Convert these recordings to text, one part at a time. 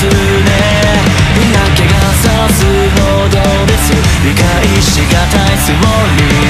です嫌気がさすほどです理解しがたいつもり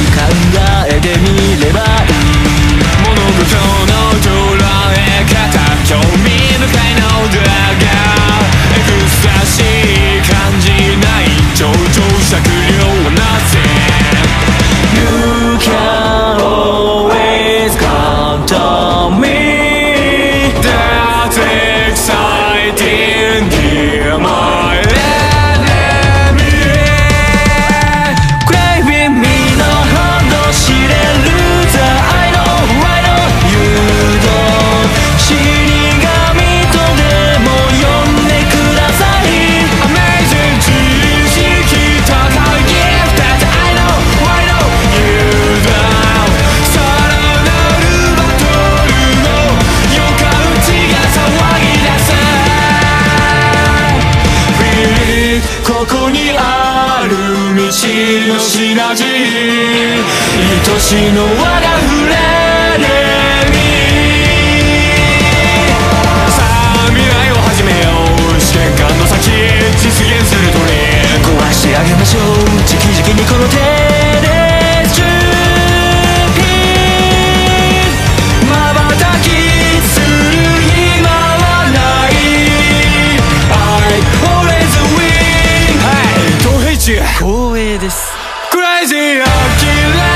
こにある道のシナ愛しの輪が触れみさあ未来を始めよう試験管の先実現するとに壊してあげましょうじきじきにこの手 always this crazy. Ugly